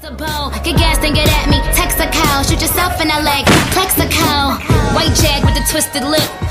Flexible, get gas and get at me. Texaco, shoot yourself in the leg. Plaxico, white jag with a twisted lip.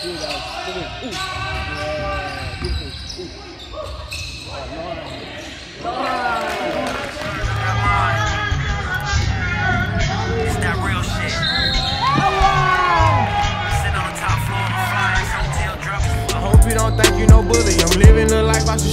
Floor of a flying hotel drop. I hope you don't think you no bully. I'm living the life I should